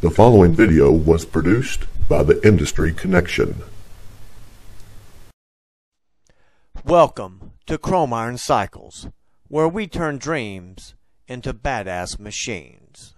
The following video was produced by the Industry Connection. Welcome to Chrome Iron Cycles, where we turn dreams into badass machines.